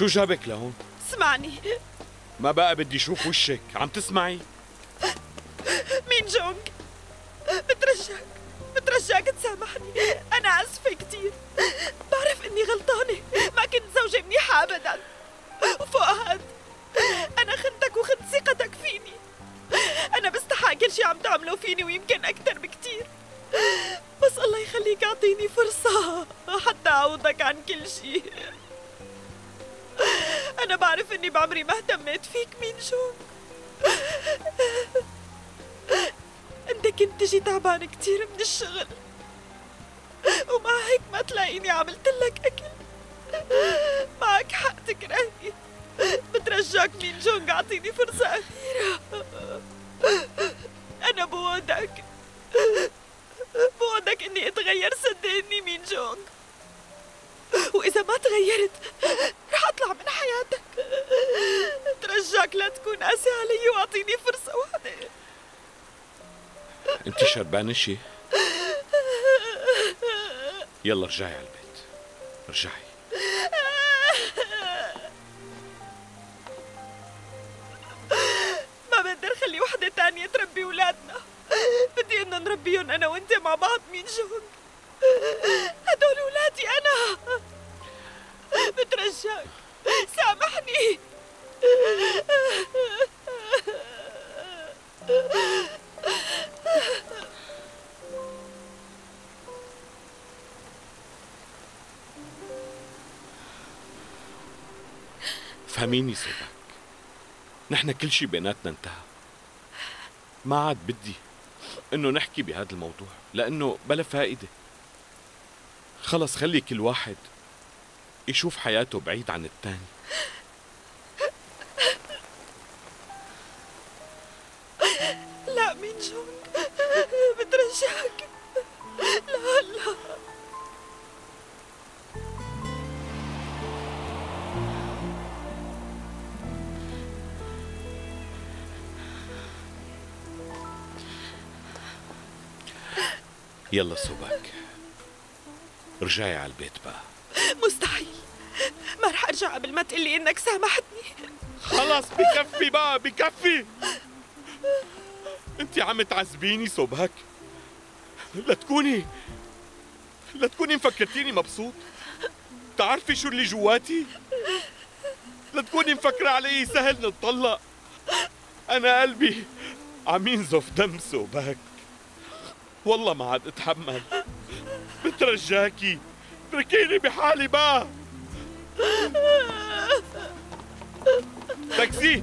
شو جابك لهون؟ اسمعني ما بقى بدي أشوف وشك، عم تسمعي؟ كنت تجي تعبان كتير من الشغل. ومع هيك ما تلاقيني عملت لك أكل. معك حق تكرهني. بترجاك مين جونج أعطيني فرصة أخيرة. أنا بودك. بودك إني أتغير صدقني مين جونج وإذا ما تغيرت رح أطلع من حياتك. ترجاك لا تكون قاسي علي وأعطيني فرصة واحدة. انت شربانة شي؟ يلا ارجعي على البيت. ارجعي ما بقدر خلي وحدة تانية تربي ولادنا بدي إنه نربيهم أنا وأنت مع بعض مين جون هدول ولادي أنا. بترجاك سامحني. فهميني سوبك نحن كل شي بيناتنا انتهى. ما عاد بدي إنه نحكي بهذا الموضوع لأنه بلا فائدة. خلص خلي كل واحد يشوف حياته بعيد عن التاني لا مين جون بترجاك لا لا. يلا سوبك رجعي على البيت بقى. مستحيل. ما رح أرجع قبل ما تقلي إنك سامحتني. خلص بكفي بقى بكفي. انت عم تعذبيني سوبك لا تكوني لا تكوني مفكرتيني مبسوط. تعرفي شو اللي جواتي؟ لا تكوني مفكرة علي سهل نتطلق. أنا قلبي عم ينزف دم سوبك والله ما عاد أتحمل. بترجاكي اتركيني بحالي بقى تاكسي.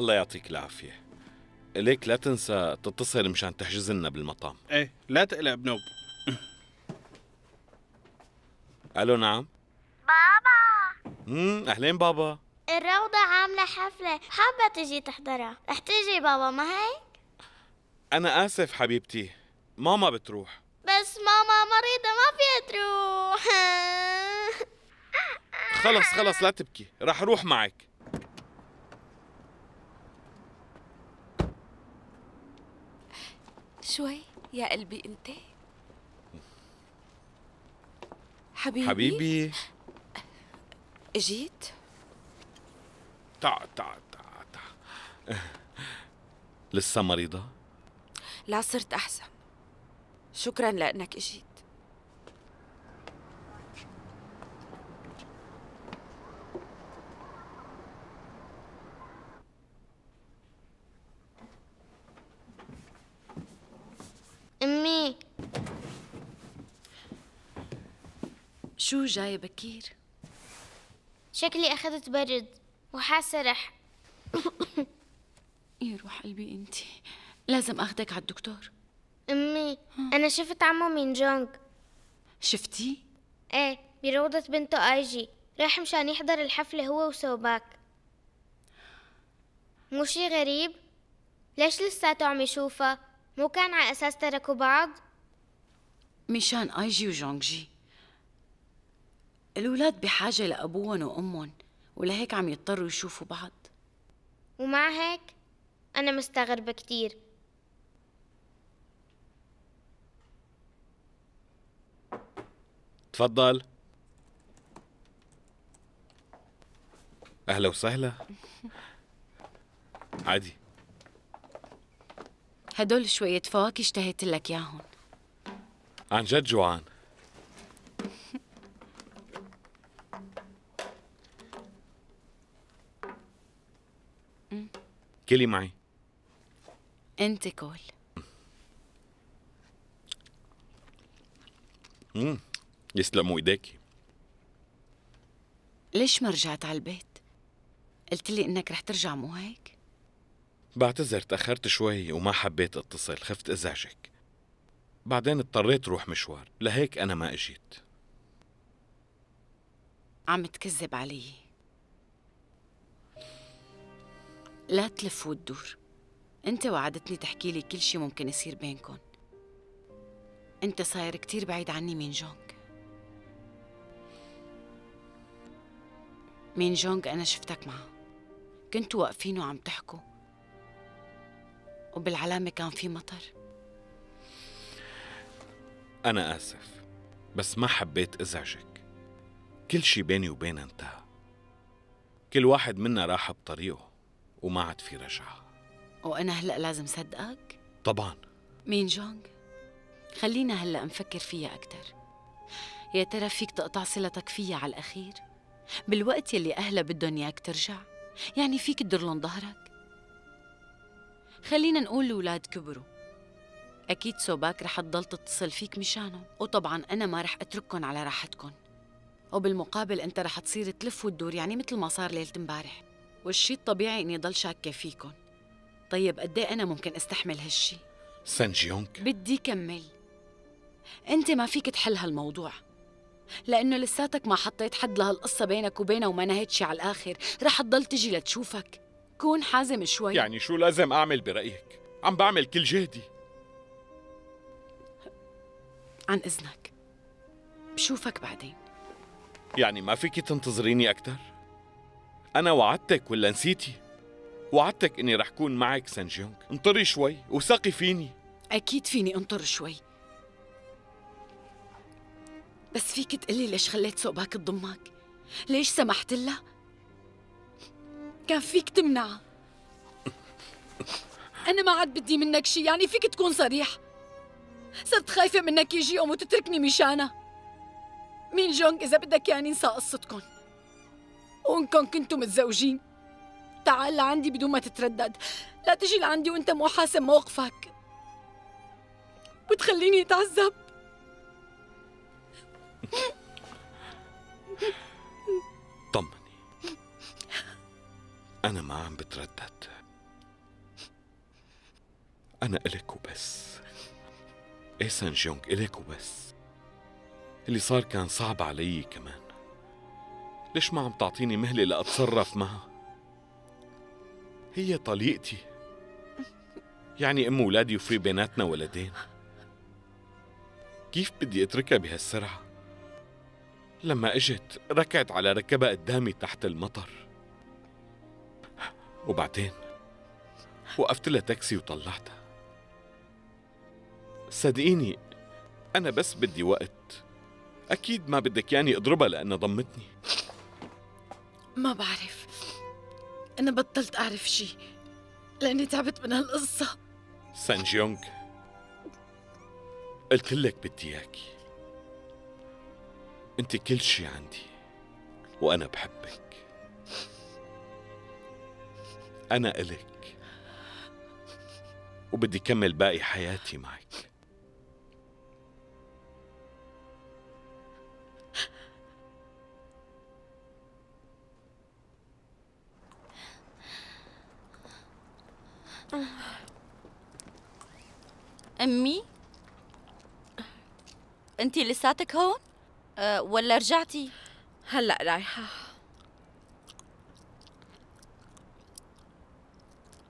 الله يعطيك العافية. إليك لا تنسى تتصل مشان تحجز لنا بالمطعم. إيه لا تقلق بنوب. ألو نعم. بابا. امم أهلين بابا. الروضة عاملة حفلة. حابة تجي تحضرها؟ رح تجي بابا ما هيك؟ أنا آسف حبيبتي. ماما بتروح. بس ماما مريضة ما فيها تروح. خلص خلص لا تبكي. رح أروح معك. شوي يا قلبي انت؟ حبيبي؟ حبيبي. اجيت. تع تع تع تع لسه مريضة؟ لا صرت أحسن. شكرا لأنك اجيت. شو جاي بكير؟ شكلي أخذت برد وحاسة رح يروح قلبي أنت لازم أخدك على الدكتور أمي أنا شفت عمو مين جونج شفتيه؟ إيه بروضة بنته آيجي راح مشان يحضر الحفلة هو وسوباك مو شي غريب؟ ليش لساته عم يشوفها؟ مو كان على أساس تركوا بعض؟ مشان آيجي وجونجي الأولاد بحاجة لأبوهم وأمهم ولهيك عم يضطروا يشوفوا بعض. ومع هيك أنا مستغربة كتير. تفضل. أهلا وسهلا. عادي. هدول شوية فواكه اشتهيت لك ياهن عن جد جوعان. كلي معي انت كول مم. يسلموا ايديكي ليش ما رجعت على البيت؟ قلت لي إنك رح ترجع مو هيك؟ بعتذر تأخرت شوي وما حبيت أتصل خفت أزعجك بعدين اضطريت روح مشوار لهيك أنا ما إجيت عم تكذب علي لا تلف وتدور انت وعدتني تحكي لي كل شي ممكن يصير بينكم انت صاير كتير بعيد عني مين جونج مين جونج أنا شفتك معه. كنتوا واقفين وعم تحكوا. وبالعلامة كان في مطر. أنا آسف بس ما حبيت إزعجك. كل شي بيني وبينها انتهى. كل واحد منا راح بطريقه. وما عاد في رجعة وأنا هلأ لازم صدقك طبعا مين جونج؟ خلينا هلأ نفكر فيها أكتر يا ترى فيك تقطع صلتك فيها على الأخير؟ بالوقت يلي أهلها بدهم إياك ترجع؟ يعني فيك تدر لهم ظهرك؟ خلينا نقول الأولاد كبروا أكيد سوباك رح تضل تتصل فيك مشانهم وطبعا أنا ما رح أترككن على راحتكن وبالمقابل أنت رح تصير تلف وتدور يعني مثل ما صار ليلة امبارح والشي الطبيعي إني ضل شاكة فيكن. طيب قد إيه أنا ممكن أستحمل هالشي؟ سان جيونغ بدي كمل. أنت ما فيك تحل هالموضوع. لأنه لساتك ما حطيت حد لهالقصة بينك وبينها وما نهيت شي على الآخر. رح تضل تجي لتشوفك. كون حازم شوي. يعني شو لازم أعمل برأيك؟ عم بعمل كل جهدي. عن إذنك. بشوفك بعدين. يعني ما فيك تنتظريني أكثر أنا وعدتك ولا نسيتي؟ وعدتك إني رح كون معك سان جيونغ انطري شوي وثقي فيني. أكيد فيني انطر شوي. بس فيك تقلي ليش خليت صوباك تضمك؟ ليش سمحت لها؟ كان فيك تمنعها أنا ما عاد بدي منك شي يعني فيك تكون صريح. صرت خايفة منك يجي يوم وتتركني مشانها مين جونج إذا بدك يعني انسى قصتكن وإنكم كنتوا متزوجين. تعال لعندي بدون ما تتردد. لا تجي لعندي وانت مو حاسم موقفك. وتخليني أتعذب. طمني. أنا ما عم بتردد. أنا إلك وبس. إيه سان جيونغ إلك وبس. اللي صار كان صعب علي كمان. ليش ما عم تعطيني مهلة لأتصرف معها؟ هي طليقتي. يعني أم ولادي وفي بيناتنا ولدين. كيف بدي أتركها بهالسرعة؟ لما إجت ركعت على ركبها قدامي تحت المطر. وبعدين وقفت لها تاكسي وطلعتها. صدقيني أنا بس بدي وقت. أكيد ما بدك ياني أضربها لأنها ضمتني. ما بعرف. أنا بطلت أعرف شي لأني تعبت من هالقصة. سان جيونغ قلت لك بدي إياكي. أنت كل شي عندي وأنا بحبك. أنا إلك وبدي كمل باقي حياتي معك. أه. أمي أنت لساتك هون؟ أه ولا رجعتي؟ هلأ رايحة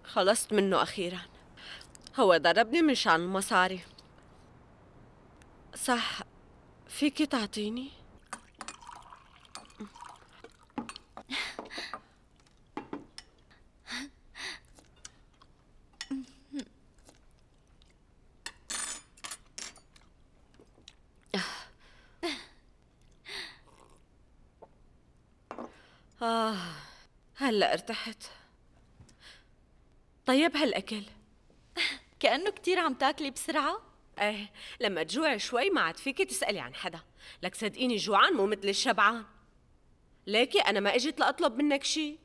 خلصت منه أخيرا هو ضربني من شان المصاري صح فيكي تعطيني؟ آه هلا ارتحت. طيب هالأكل؟ كأنه كتير عم تاكلي بسرعة؟ إيه لما تجوعي شوي ما عاد فيكي تسألي عن حدا. لك صدقيني جوعان مو مثل الشبعان. ليكي أنا ما إجيت لأطلب منك شي؟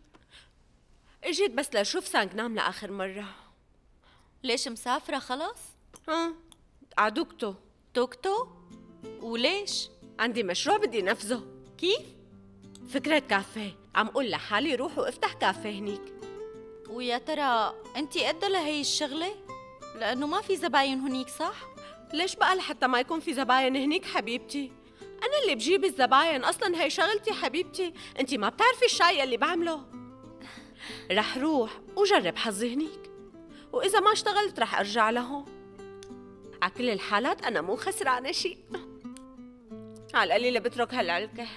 إجيت بس لأشوف سانجنام لآخر مرة. ليش مسافرة خلص؟ ها عدوكتو توكتو؟ وليش؟ عندي مشروع بدي نفذه. كيف؟ فكرة كافيه. عم قول لحالي روح وافتح كافيه هنيك. ويا ترى أنتي قد لهي الشغلة؟ لأنه ما في زباين هنيك صح؟ ليش بقى لحتى ما يكون في زباين هنيك حبيبتي؟ أنا اللي بجيب الزباين أصلا هي شغلتي حبيبتي. أنت ما بتعرفي الشاي اللي بعمله. رح روح وجرب حظي هنيك. وإذا ما اشتغلت رح أرجع لهون. على كل الحالات أنا مو خسرانة شيء. على القليلة بترك هالعلكة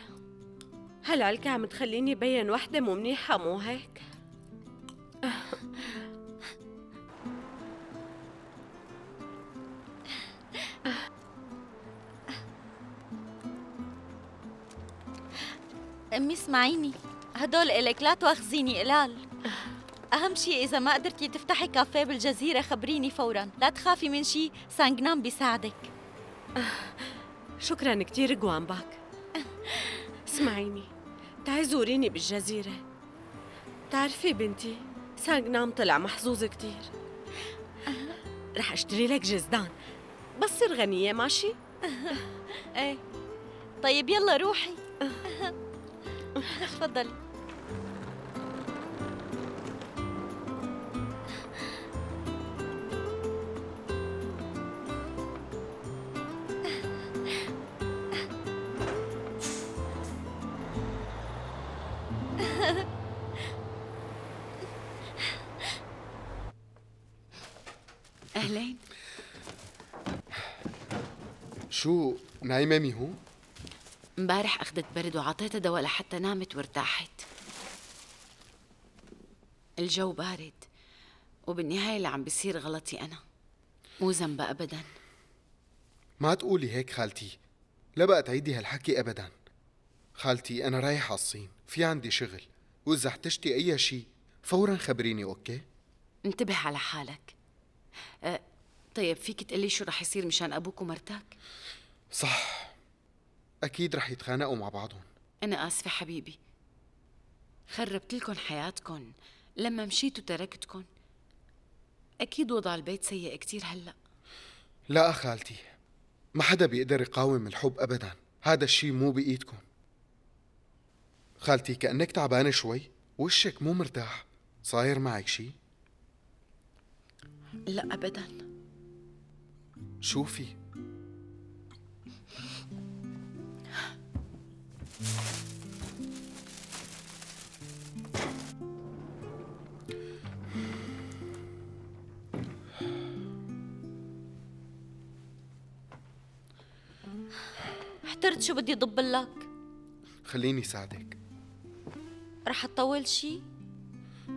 هالعلكة عم تخليني بين وحدة مو منيحة مو هيك؟ أمي اسمعيني. هدول إلك لا تواخذيني قلال أهم شيء إذا ما قدرتي تفتحي كافيه بالجزيرة خبريني فورا. لا تخافي من شيء سانجنام بيساعدك. شكرا كتير جوان باك اسمعيني تعي زوريني بالجزيرة. تعرفي بنتي سانجنام طلع محظوظ كتير. رح أشتري لك جزدان. بس صير غنية ماشي؟ إيه. طيب يلا روحي. تفضلي. شو نايمة ميهو؟ امبارح أخذت برد وعطيتها دواء لحتى نامت وارتاحت الجو بارد وبالنهاية اللي عم بيصير غلطي أنا مو ذنبها أبدا ما تقولي هيك خالتي لا بقى تعيدي هالحكي أبدا خالتي أنا رايح على الصين في عندي شغل وإذا احتجتي أي شيء فورا خبريني أوكي؟ انتبه على حالك أه طيب فيك تقلي شو رح يصير مشان أبوك ومرتك؟ صح. أكيد رح يتخانقوا مع بعضهم. أنا آسفة حبيبي. خربت لكم حياتكم لما مشيت وتركتكم أكيد وضع البيت سيء كتير هلأ. لا خالتي ما حدا بيقدر يقاوم الحب أبدا. هذا الشي مو بإيدكم خالتي كأنك تعبانة شوي وشك مو مرتاح. صاير معك شي؟ لا أبدا. شوفي. احترت شو بدي ضب لك خليني ساعدك. رح تطول شي؟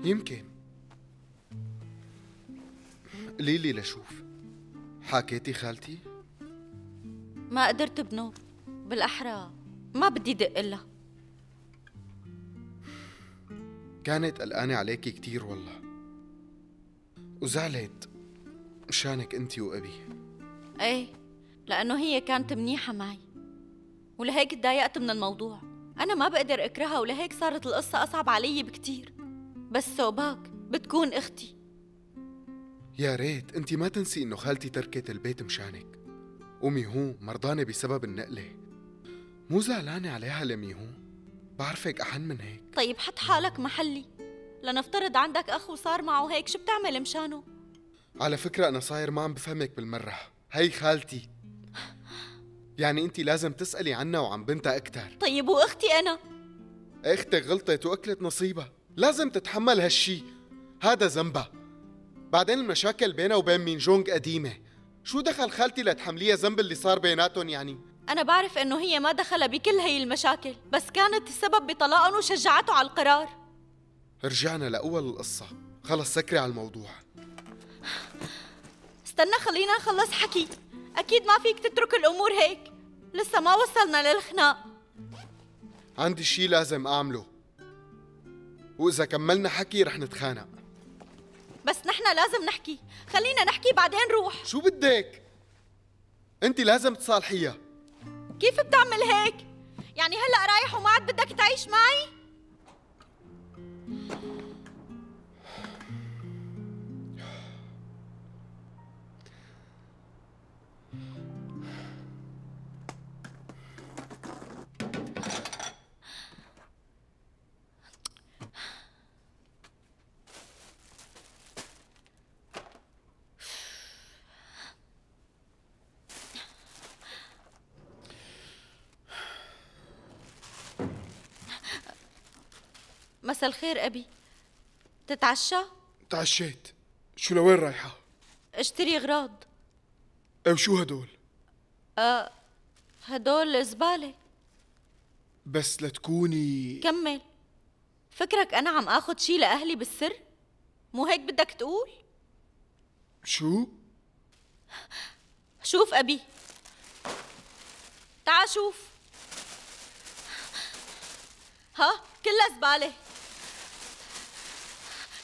يمكن. قليلي لشوف. حكيتي خالتي؟ ما قدرت بنوب بالأحرى. ما بدي دق لها كانت قلقانة عليكي كتير والله. وزعلت مشانك أنتي وأبي. إيه لأنه هي كانت منيحة معي. ولهيك تضايقت من الموضوع. أنا ما بقدر أكرهها ولهيك صارت القصة أصعب علي بكتير. بس سوباك بتكون أختي. يا ريت أنتي ما تنسي إنه خالتي تركت البيت مشانك. وميهو مرضانة بسبب النقلة. مو زعلانة عليها لميهو؟ بعرفك أحن من هيك. طيب حط حالك محلي. لنفترض عندك أخ وصار معه هيك شو بتعمل مشانه؟ على فكرة أنا صاير ما عم بفهمك بالمرة. هي خالتي. يعني أنت لازم تسألي عنها وعن بنتها أكتر. طيب وأختي أنا؟ أختك غلطت وأكلت نصيبها. لازم تتحمل هالشي. هذا ذنبها. بعدين المشاكل بينها وبين مين جونج قديمة. شو دخل خالتي لتحمليها ذنب اللي صار بيناتهم يعني؟ أنا بعرف إنه هي ما دخلها بكل هي المشاكل بس كانت السبب بطلاقهم وشجعته على القرار. رجعنا لأول القصة. خلص سكري على الموضوع. استنى خلينا نخلص حكي. أكيد ما فيك تترك الأمور هيك. لسه ما وصلنا للخناق. عندي شي لازم أعمله. وإذا كملنا حكي رح نتخانق. بس نحن لازم نحكي. خلينا نحكي بعدين نروح شو بدك؟ أنت لازم تصالحيها. كيف بتعمل هيك؟ يعني هلا رايح وما عاد بدك تعيش معي؟ مساء الخير أبي. تتعشى؟ تعشيت. شو لوين رايحة؟ اشتري أغراض. أو شو هدول؟ أه هدول زبالة. بس لتكوني كمل. فكرك أنا عم آخذ شي لأهلي بالسر؟ مو هيك بدك تقول؟ شو؟ شوف أبي. تعال شوف. ها كلها زبالة.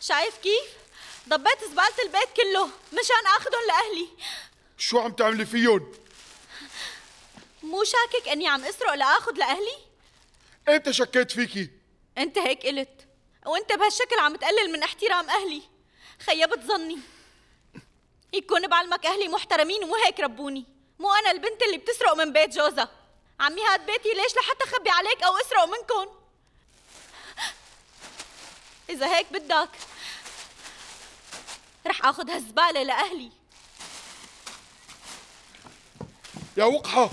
شايف كيف. ضبيت زبالة البيت كله مشان آخذهم لأهلي. شو عم تعملي فيهم؟ مو شاكك إني عم أسرق لآخذ لأهلي؟ إمتى شكيت فيكي؟ أنت هيك قلت وأنت بهالشكل عم تقلل من احترام أهلي. خيبت ظني. يكون بعلمك أهلي محترمين ومو هيك ربوني. مو أنا البنت اللي بتسرق من بيت جوزها. عمي هاد بيتي ليش لحتى أخبي عليك أو أسرق منكم إذا هيك بدك. رح آخذ هالزباله لأهلي. يا وقحة.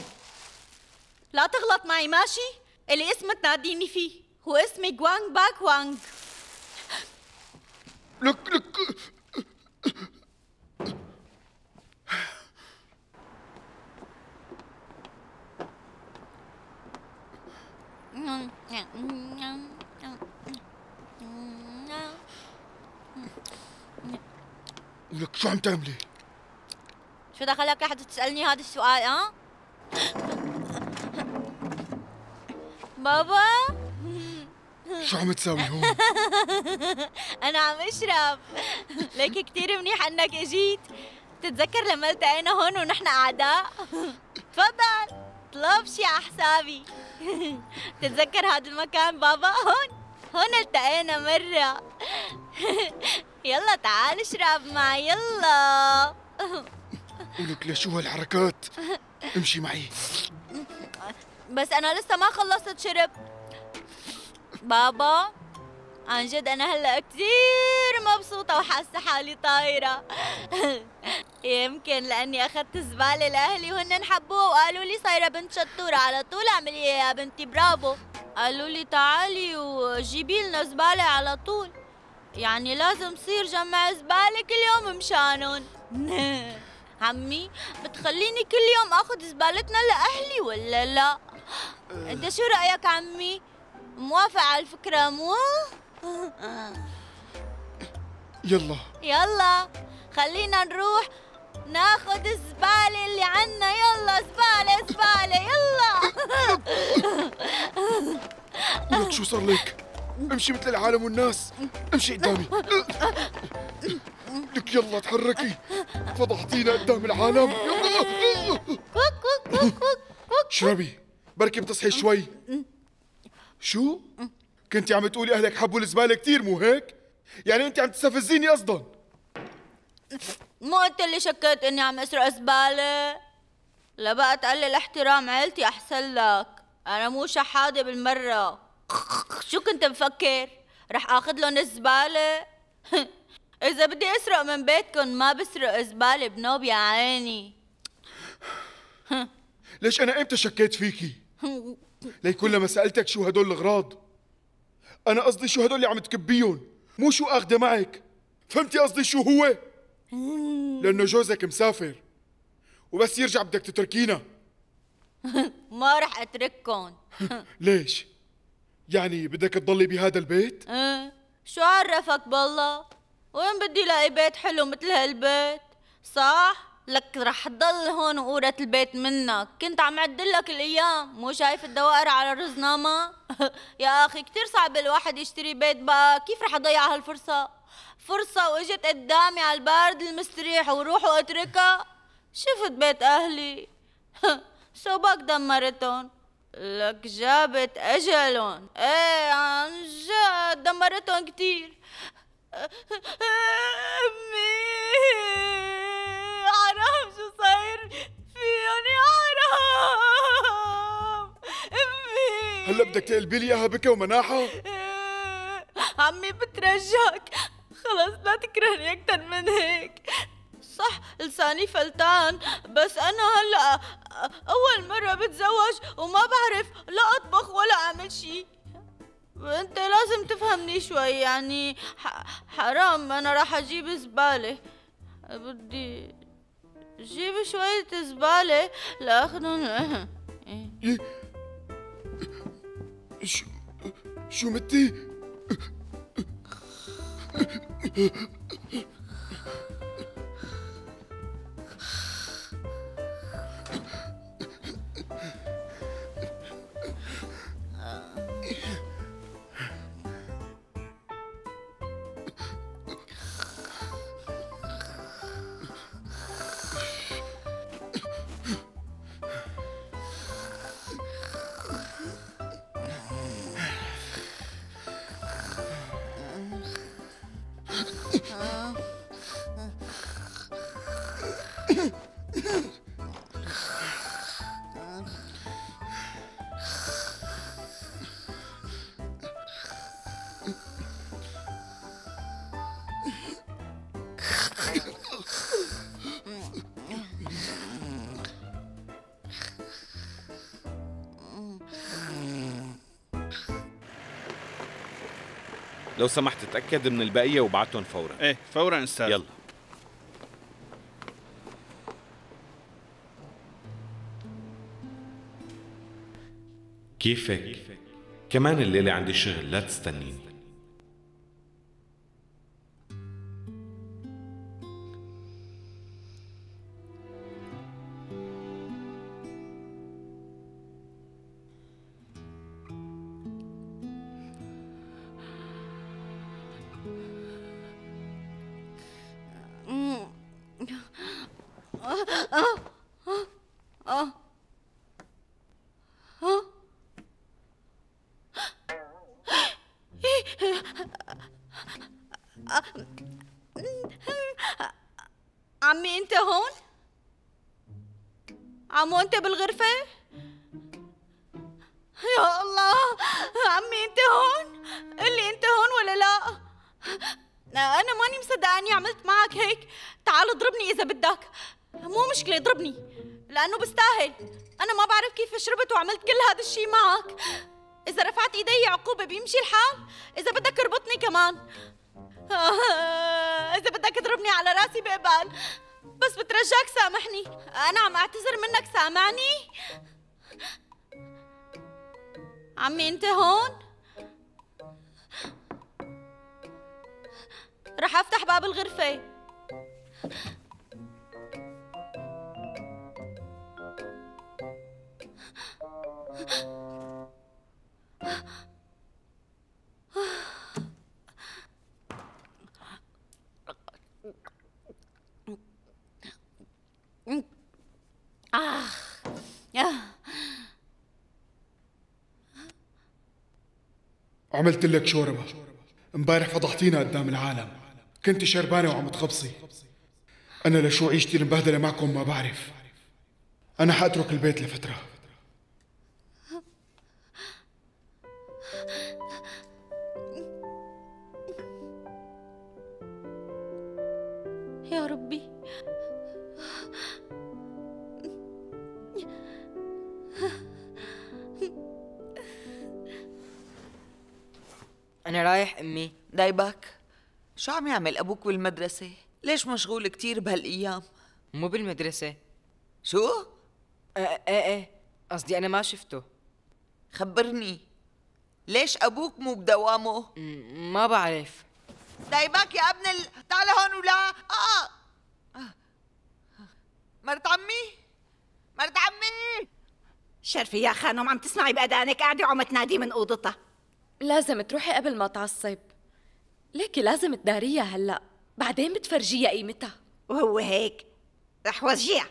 لا تغلط معي ماشي؟ اللي اسم تناديني فيه هو اسمي جوانج باك وانج لك لك. لك شو عم تعملي؟ شو دخلك؟ لحد تسألني هذا السؤال ها؟ بابا؟ شو عم تساوي هون؟ أنا عم أشرب. ليك كتير منيح إنك إجيت. تتذكر لما التقينا هون ونحن أعداء؟ تفضل. طلب شي على حسابي. تتذكر هذا المكان بابا؟ هون. هون التقينا مرة. يلا تعال اشرب معي يلا. ولك ليش شو هالحركات؟ امشي معي. بس أنا لسه ما خلصت شرب. بابا عن جد أنا هلأ كثير مبسوطة وحاسة حالي طايرة. يمكن لأني أخذت زبالة لأهلي وهن حبوها وقالوا لي صايرة بنت شطورة. على طول اعملي يا بنتي؟ برافو. قالوا لي تعالي وجيبي لنا زبالة على طول. يعني لازم صير جمع زبالة كل يوم مشانهم عمي بتخليني كل يوم آخذ زبالتنا لأهلي ولا لا؟ أنت شو رأيك عمي؟ موافق على الفكرة مو؟ يلا. يلا خلينا نروح ناخذ الزبالة اللي عنا. يلا زبالة زبالة يلا. ولك شو صار لك؟ امشي مثل العالم والناس. امشي قدامي. لك يلا تحركي. فضحتينا قدام العالم. اشربي بركي بتصحي شوي. شو؟ كنتي عم تقولي أهلك حبوا الزبالة كتير مو هيك؟ يعني انت عم تستفزيني أصلا مو أنت اللي شكيت إني عم أسرق زبالة؟ لا بقى تقلل احترام عيلتي أحسن لك. أنا مو شحادة بالمرة. شو كنت مفكر؟ رح آخذ لهم الزبالة؟ إذا بدي أسرق من بيتكم ما بسرق زبالة بنوب يا عيني. ليش أنا إمتى شكيت فيكي؟ ليكون لما سألتك شو هدول الأغراض. أنا قصدي شو هدول اللي عم تكبيهم مو شو اخده معك. فهمتي قصدي شو هو؟ لأنه جوزك مسافر وبس يرجع بدك تتركينا. ما رح أترككم. ليش؟ يعني بدك تضلي بهذا البيت أه؟ شو عرفك بالله؟ وين بدي لاقي بيت حلو مثل هالبيت؟ صح؟ لك رح تضل هون وقورة البيت منك كنت عم عدلك الأيام مو شايف الدوائر على الرزنامة؟ يا أخي كتير صعب الواحد يشتري بيت بقى كيف رح أضيع هالفرصة؟ فرصة وإجت قدامي على البارد المستريح وروح وأتركها شفت بيت أهلي سوبك دمرتهم لك جابت أجلهم إيه عن جد دمرتهم كتير. أمي حرام شو صاير. فيهم يا حرام أمي. هلا بدك تقلبي لي إياها بكى ومناحة؟ عمي بترجاك خلص لا تكرهني أكتر من هيك. صح لساني فلتان. بس أنا هلأ أول مرة بتزوج وما بعرف لا أطبخ ولا أعمل شي. وأنت لازم تفهمني شوي يعني حرام. أنا راح أجيب زبالة. بدي جيب شوية زبالة لاخذهم ي- شو شو متي؟ لو سمحت تأكد من البقية وبعتهم فورا. إيه فورا أستاذ. يلا. كيفك؟ كمان الليلة عندي شغل لا تستنيني. عمي انت هون؟ عمو انت بالغرفة؟ يا الله عمي انت هون؟ قلي انت هون ولا لا؟ أنا ماني مصدقة اني عملت معك هيك. تعال اضربني اذا بدك. مو مشكلة اضربني لأنه بستاهل. أنا ما بعرف كيف شربت وعملت كل هذا الشيء معك. إذا رفعت إيدي عقوبة بيمشي الحال. إذا بدك اربطني كمان. إذا بدك تضربني على رأسي بقبال بس بترجاك سامحني. أنا عم أعتذر منك سامعني؟ عمي أنت هون؟ رح أفتح باب الغرفة. آه. عملت لك شوربة. امبارح فضحتينا قدام العالم. كنت شربانة وعم تخبصي. أنا لشو عيشتي المبهدلة معكم ما بعرف. أنا حأترك البيت لفترة. أنا رايح أمي دايبك شو عم يعمل أبوك بالمدرسة؟ ليش مشغول كتير بهالأيام؟ مو بالمدرسة شو؟ إيه إيه قصدي أنا ما شفته خبرني ليش أبوك مو بدوامه؟ ما بعرف دايبك يا ابن ال... تعال هون ولا آه. آه. مرت عمي مرت عمي شرفي يا خانم عم تسمعي بأذانك قاعدة وعم تنادي من أوضتها لازم تروحي قبل ما تعصب. ليكي لازم تداريها هلأ. بعدين بتفرجيها قيمتها. وهو هيك. رح وجيع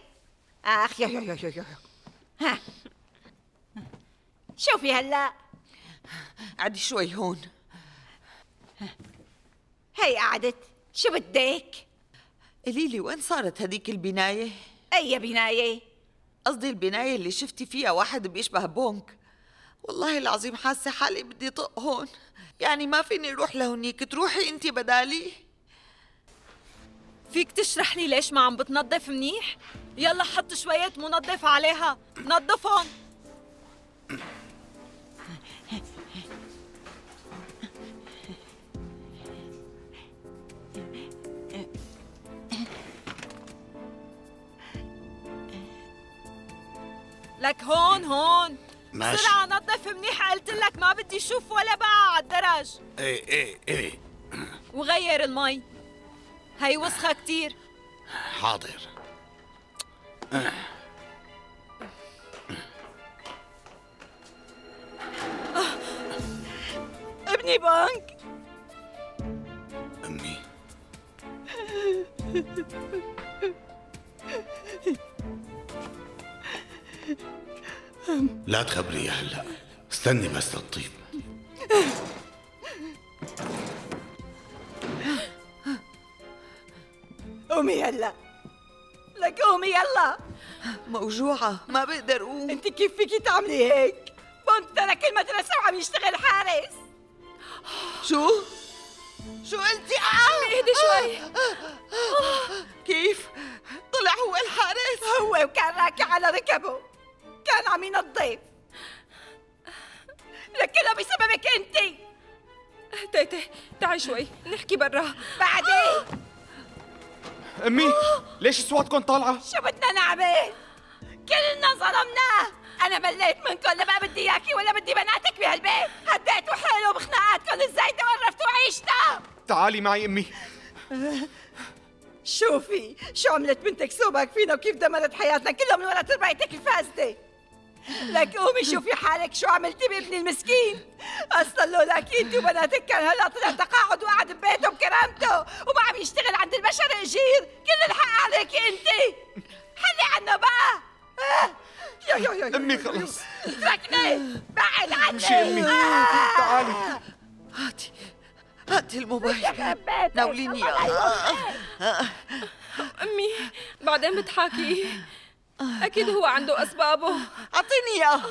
آخ يو يو يو يو يو ها. شوفي هلأ. عدي شوي هون. هي قعدت. شو بدك؟ قولي لي وين صارت هديك البناية؟ أي بناية؟ قصدي البناية اللي شفتي فيها واحد بيشبه بونك. والله العظيم حاسة حالي بدي طق هون. يعني ما فيني أروح لهونيك. تروحي انت بدالي. فيك تشرح لي ليش ما عم بتنظف منيح؟ يلا حط شوية منظف عليها. نظفهم. لك هون هون. ماشي. بسرعة نظف منيح قلت لك ما بدي أشوف ولا بقى على الدرج إيه إيه إيه. وغير المي. هي وسخة كتير. حاضر. ابني بنك. أمي. لا تخبريه هلا. استني بس للطيب. قومي هلا لك قومي يلا. موجوعة ما بقدر أقوم. أنت كيف فيكي تعملي هيك؟ بنك ترك المدرسة وعم يشتغل حارس. شو؟ شو قلتي؟ آه اهدي شوي. كيف؟ طلع هو الحارس. هو وكان راكع على ركبه. كان عم ينظف. لك كله بسببك أنت. تيتي تعي شوي نحكي برا. بعدين. أمي ليش اصواتكم طالعة؟ شو بدنا نعمل؟ كلنا ظلمناه أنا مليت منكم لا بقى بدي إياكي ولا بدي بناتك بهالبيت. هديتوا حالوا بخناقاتكم الزايدة ورفتوا عيشنا. تعالي معي أمي. شوفي شو عملت بنتك سو بك فينا وكيف دمرت حياتنا. كلها من ورا تربيتك الفاسدة. لك قومي شوفي حالك شو عملتي بابني المسكين. أصلا لولاك انت وبناتك كان هلا طلع تقاعد وقعد ببيته بكرامته وما عم يشتغل عند البشر اجير كل الحق عليك انت. حلي عنه بقى آه. يو يو يو يو أمي خلص. اتركني بعد عني. امشي امي تعالي. هاتي هاتي الموبايل. ناوليني. الله اياه أمي بعدين بتحاكي. أكيد هو عنده أسبابه. أعطيني إياه.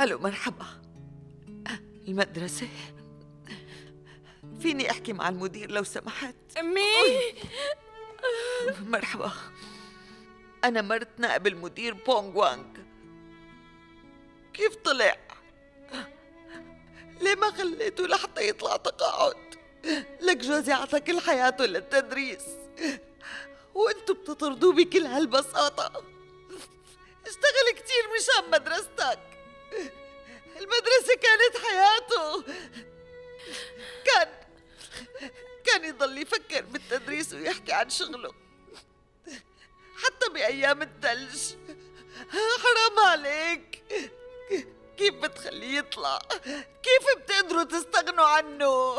ألو مرحبا. المدرسة. فيني أحكي مع المدير لو سمحت؟ أنا مرت نائب المدير بونغ وانغ كيف طلع؟ ليه ما خليته لحتى يطلع تقاعد؟ لك جوزي عطى كل حياته للتدريس. وانتو بتطردوه بكل هالبساطة. اشتغل كتير مشان مدرستك. المدرسة كانت حياته. كان كان يضل يفكر بالتدريس ويحكي عن شغله. حتى بأيام الثلج حرام عليك. كيف بتخليه يطلع؟ كيف بتقدروا تستغنوا عنه؟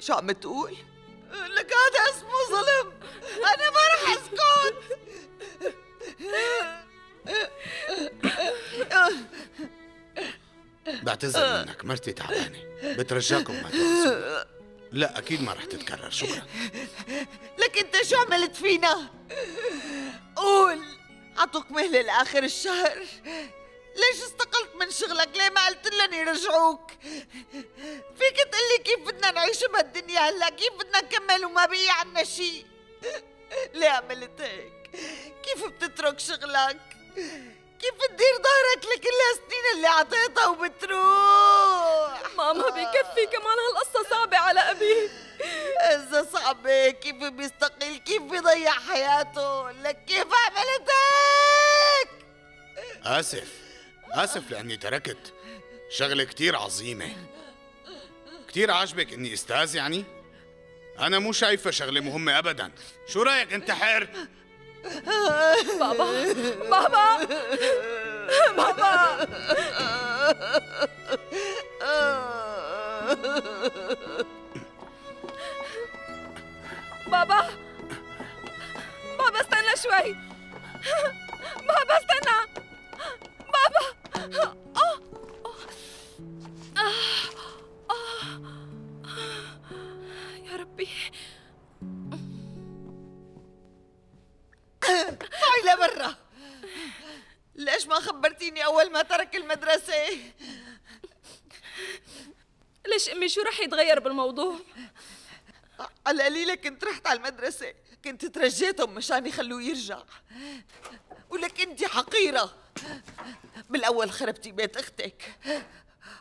شو عم تقول لك هذا اسمه ظلم. أنا ما رح أسكت. بعتذر منك مرتي تعبانة. بترجاكم ما تنسوا. لا أكيد ما رح تتكرر. شكرا. انت شو عملت فينا قول عطوك مهلة لآخر الشهر ليش استقلت من شغلك؟ ليه ما قلت لهم يرجعوك؟ فيك تقلي كيف بدنا نعيش بهالدنيا هلا؟ كيف بدنا نكمل وما بقي عنا شي؟ ليه عملت هيك؟ كيف بتترك شغلك؟ كيف بتدير ظهرك لكل هالسنين اللي عطيتها وبتروح؟ ماما بكفي كمان هالقصة صعبة على أبي إذا صعبة كيف بيستقل كيف بيضيع حياته لك كيف عملت هيك؟ آسف آسف لأني تركت شغلة كتير عظيمة كتير عاجبك إني أستاذ يعني؟ أنا مو شايفة شغلة مهمة أبدا شو رأيك انتحر؟ بابا بابا بابا بابا بابا استنى شوي بابا استنى بابا. يا ربي طلعي لبرا ليش ما خبرتيني أول ما ترك المدرسة؟ ليش أمي شو رح يتغير بالموضوع؟ على القليلة كنت رحت على المدرسة كنت ترجيتهم مشان يخلوه يرجع. ولك انت حقيرة. بالأول خربتي بيت أختك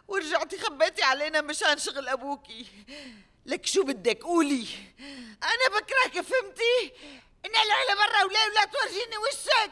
ورجعتي خبيتي علينا مشان شغل أبوكي لك شو بدك؟ قولي. أنا بكرهك فهمتي؟ انقلعي لبرا ولا ولا تورجيني وشك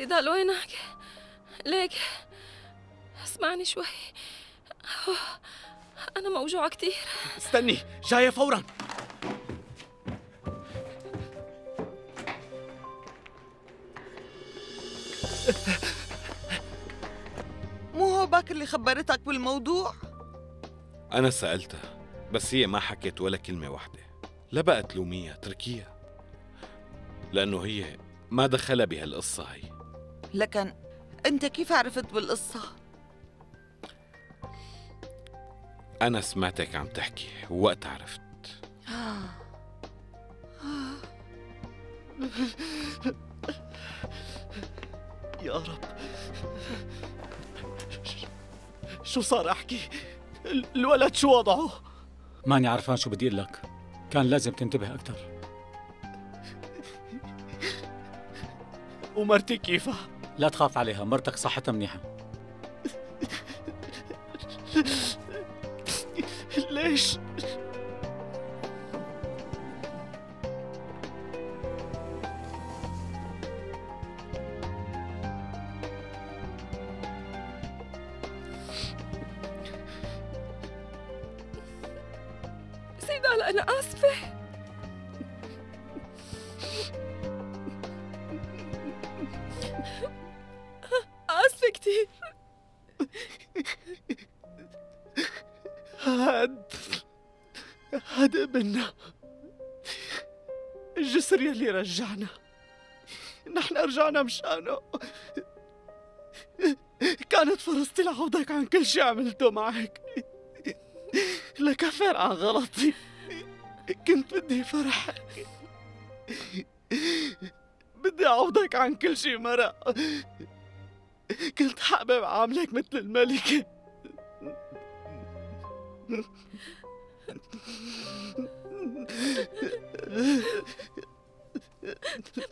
سيدال وينك؟ ليك اسمعني شوي. أوه أنا موجوعة كتير استني جاية فورا. مو هو باك اللي خبرتك بالموضوع؟ أنا سألتها بس هي ما حكت ولا كلمة واحدة. لا بقى تلوميها تركيها لأنه هي ما دخلها بهالقصة هي. لكن انت كيف عرفت بالقصة؟ أنا سمعتك عم تحكي ووقت عرفت. يا رب. شو صار أحكي؟ ال- الولد شو وضعه؟ ماني عرفان شو بدي أقول لك. كان لازم تنتبه أكثر ومرتي كيفها؟ لا تخاف عليها مرتك صحتها منيحة. ليش؟ رجعنا مشانه كانت فرصتي لعوضك عن كل شي عملته معك. لكفر عن غلطي. كنت بدي فرحك بدي أعوضك عن كل شي مرق كنت حابب عاملك مثل الملكة.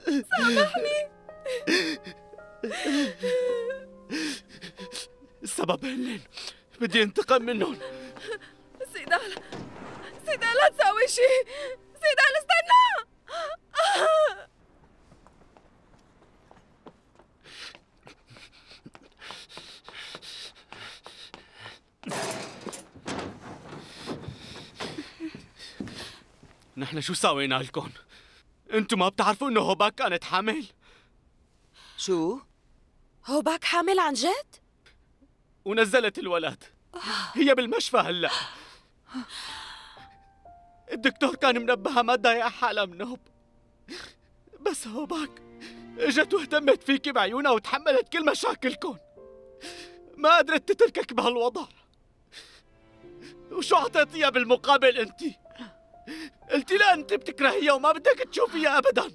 سامحني. السبب هنن بدي انتقم منهم سيدال سيدال لا تساوي شيء سيدال استنى نحن شو ساوينا لكم؟ أنتم ما بتعرفوا إنه هوباك كانت حامل؟ شو؟ هوباك حامل عن جد؟ ونزلت الولد. هي بالمشفى هلا. الدكتور كان منبهها ما تضايق حالها منوب بس هوباك اجت واهتمت فيكي بعيونها وتحملت كل مشاكلكم ما قدرت تتركك بهالوضع. وشو عطيتيها بالمقابل انت قلتي لها انت بتكرهيها وما بدك تشوفيها ابدا.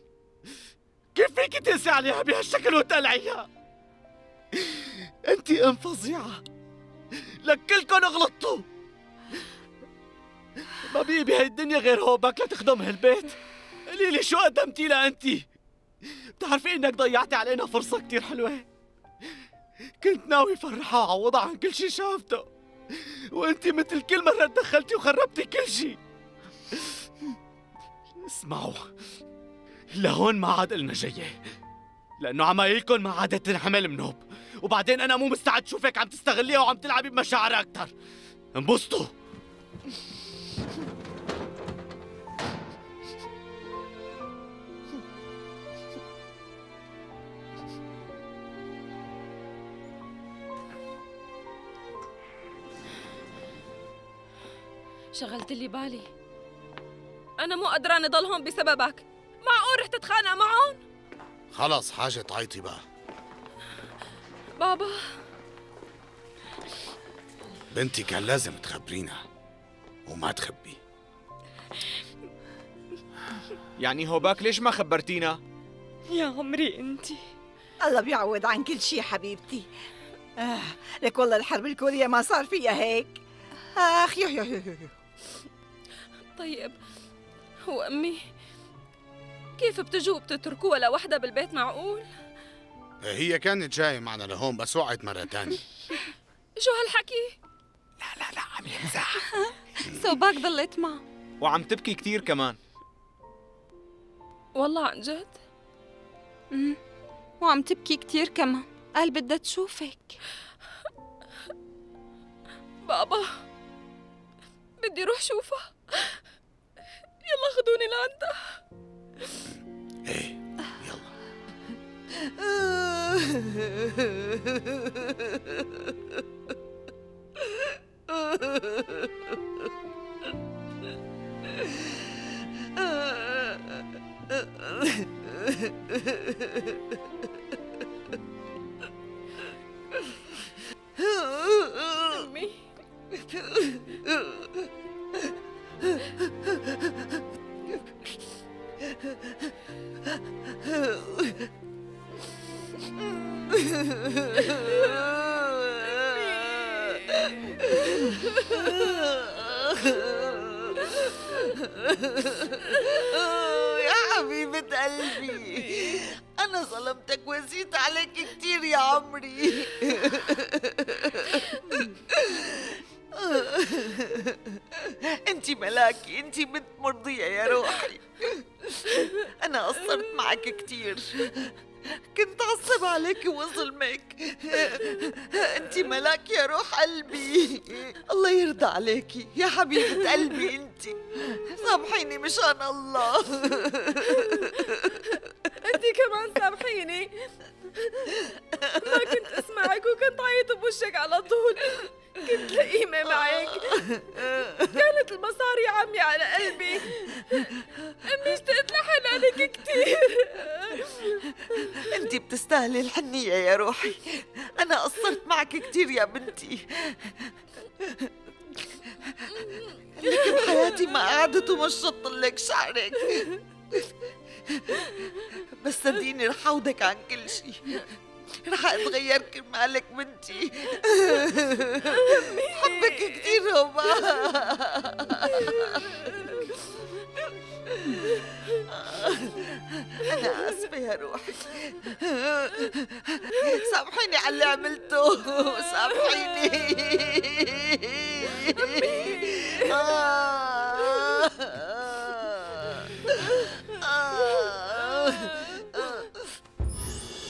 كيف فيك تنسي عليها بهالشكل وتقلعيها انت ام فظيعة. لك غلطتوا ما بي بهي الدنيا غير هوبك لتخدم هالبيت قولي لي شو قدمتي لها انت؟ بتعرفي إنك ضيعتي علينا فرصة كتير حلوة. كنت ناوي فرحها وعوضها عن كل شي شافته. وانت مثل كل مرة تدخلتي وخربتي كل شي. اسمعوا. لهون ما عاد قلنا جاية. لأنه عمايلكن ما عادت تنحمل منوب وبعدين أنا مو مستعد شوفك عم تستغليها وعم تلعبي بمشاعرها أكتر. انبسطوا. شغلت لي بالي. أنا مو قدرانة ضل هون بسببك. معقول رح تتخانق معهم؟ خلص حاجة تعيطي بقى. بابا. بنتي كان لازم تخبرينا وما تخبي. يعني هوباك ليش ما خبرتينا؟ يا عمري انتي. الله بيعوض عن كل شيء حبيبتي. آه لك والله الحرب الكورية ما صار فيها هيك. آخ يو يو يو يو طيب هو أمي كيف بتجوا وبتتركوا ولا وحدة بالبيت معقول؟ هي كانت جاية معنا لهون بس وقعت مرة تانية. شو هالحكي؟ لا لا لا عم يمزح. صوباك ضلت معه وعم تبكي كثير كمان. والله عن جد؟ امم وعم تبكي كتير كمان. قال بدها تشوفك. بابا بدي روح شوفها. يلا خدوني لعندها. إيه أمي يا حبيبة قلبي أنا ظلمتك وزيت عليك كتير يا عمري. انت ملاكي انت بنت مرضية يا روحي. أنا قصرت معك كتير. كنت عصب عليك وظلمك أنت ملاك يا روح قلبي. الله يرضى عليكي. يا حبيبة قلبي أنت. سامحيني مشان الله. أنت كمان سامحيني ما كنت أسمعك وكنت عيط بوشك على طول. كنت لئيمة معك. كانت المصاري عمي على قلبي. امي اشتقت لحنانك كتير. انت بتستاهلي الحنية يا روحي. أنا قصرت معك كتير يا بنتي. لكن حياتي ما قعدت ومشطت لك شعرك. بس صدقيني رح عوضك عن كل شيء. رح أتغير كرمالك بنتي. حبك كتير هوبا أنا أسفة يا روحي. سامحيني على اللي عملته. سامحيني. أمي. آه. آه.